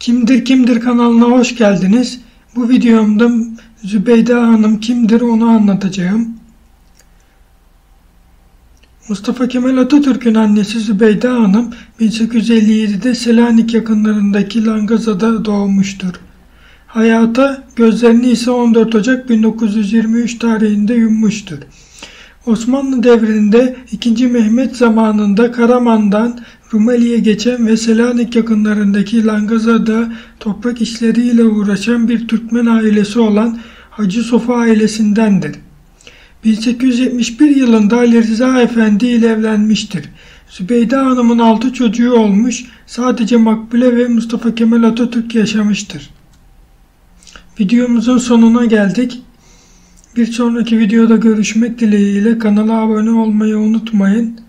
Kimdir Kimdir kanalına hoş geldiniz. Bu videomda Zübeyde Hanım kimdir onu anlatacağım. Mustafa Kemal Atatürk'ün annesi Zübeyde Hanım 1857'de Selanik yakınlarındaki Langaza'da doğmuştur. Hayata gözlerini ise 14 Ocak 1923 tarihinde yummuştur. Osmanlı devrinde 2. Mehmet zamanında Karaman'dan Rumeli'ye geçen ve Selanik yakınlarındaki Langaza'da toprak işleriyle uğraşan bir Türkmen ailesi olan Hacı Sofa ailesindendir. 1871 yılında Ali Rıza Efendi ile evlenmiştir. Zübeyde Hanım'ın 6 çocuğu olmuş, sadece Makbule ve Mustafa Kemal Atatürk yaşamıştır. Videomuzun sonuna geldik. Bir sonraki videoda görüşmek dileğiyle kanala abone olmayı unutmayın.